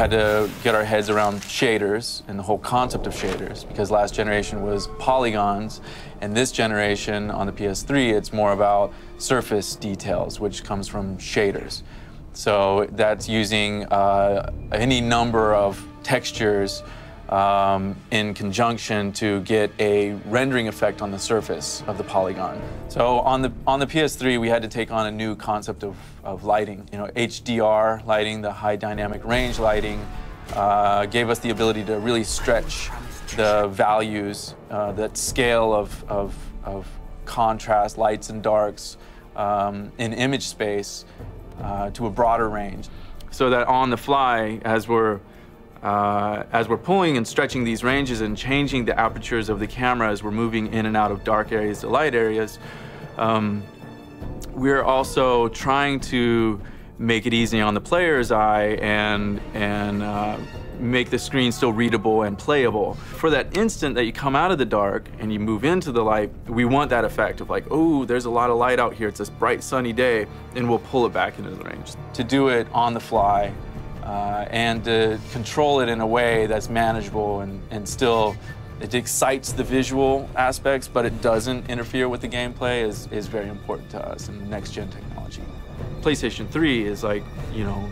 had to get our heads around shaders and the whole concept of shaders because last generation was polygons, and this generation on the PS3, it's more about surface details, which comes from shaders. So that's using uh, any number of textures um, in conjunction to get a rendering effect on the surface of the polygon. So on the on the PS3, we had to take on a new concept of, of lighting. You know, HDR lighting, the high dynamic range lighting, uh, gave us the ability to really stretch the values, uh, that scale of, of, of contrast, lights and darks um, in image space uh, to a broader range. So that on the fly, as we're uh, as we're pulling and stretching these ranges and changing the apertures of the camera as we're moving in and out of dark areas to light areas, um, we're also trying to make it easy on the player's eye and, and uh, make the screen still readable and playable. For that instant that you come out of the dark and you move into the light, we want that effect of like, oh, there's a lot of light out here. It's this bright sunny day, and we'll pull it back into the range. To do it on the fly uh, and to control it in a way that's manageable and, and still it excites the visual aspects, but it doesn't interfere with the gameplay is, is very important to us in next gen technology. PlayStation 3 is like, you know,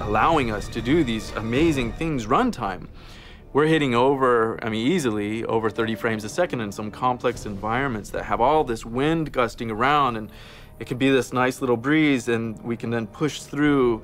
allowing us to do these amazing things runtime. We're hitting over, I mean, easily over 30 frames a second in some complex environments that have all this wind gusting around and it can be this nice little breeze and we can then push through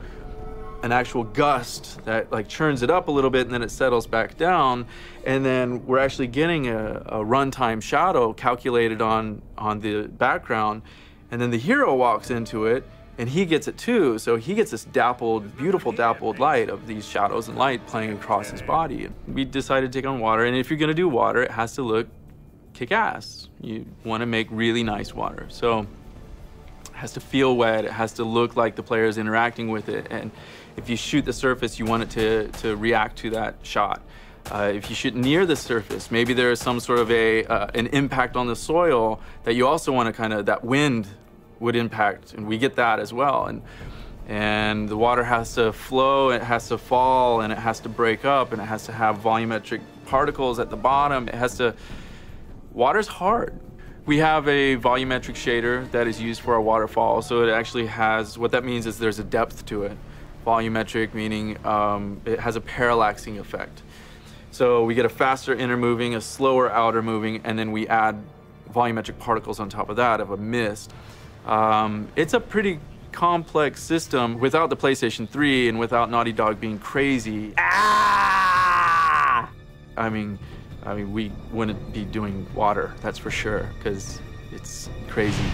an actual gust that like churns it up a little bit and then it settles back down. And then we're actually getting a, a runtime shadow calculated on on the background. And then the hero walks into it and he gets it too. So he gets this dappled beautiful dappled light of these shadows and light playing across his body. We decided to take on water. And if you're to do water it has to look kick-ass. You want to make really nice water. So has to feel wet it has to look like the player is interacting with it and if you shoot the surface, you want it to, to react to that shot. Uh, if you shoot near the surface, maybe there is some sort of a uh, an impact on the soil that you also want to kind of that wind would impact, and we get that as well. And and the water has to flow, it has to fall, and it has to break up, and it has to have volumetric particles at the bottom. It has to. Water's hard. We have a volumetric shader that is used for our waterfall, so it actually has what that means is there's a depth to it volumetric, meaning um, it has a parallaxing effect. So we get a faster inner moving, a slower outer moving, and then we add volumetric particles on top of that of a mist. Um, it's a pretty complex system without the PlayStation 3 and without Naughty Dog being crazy. Ah! I mean, I mean, we wouldn't be doing water, that's for sure, because it's crazy.